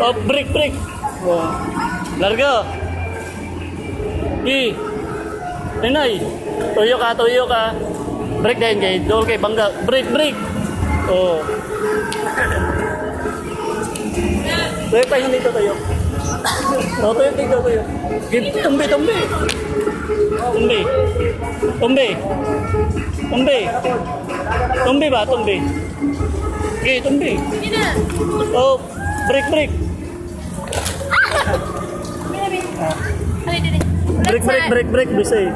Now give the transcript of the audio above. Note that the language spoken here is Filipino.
Oh, break, break. Oh. Larga. I. Inay. Tuyo ka, tuyo ka. Break din kay Dol kay Bangga. Break, break. Oh. Tuyo yung dito tuyo. Oh, tuyo dito tuyo. Give, tumbi, tumbi. Tumbi. Tumbi. Tumbi. Tumbi ba? Tumbi. Okay, tumbi. Oh, break, break. Halika din. Break, break, break, break, bisay.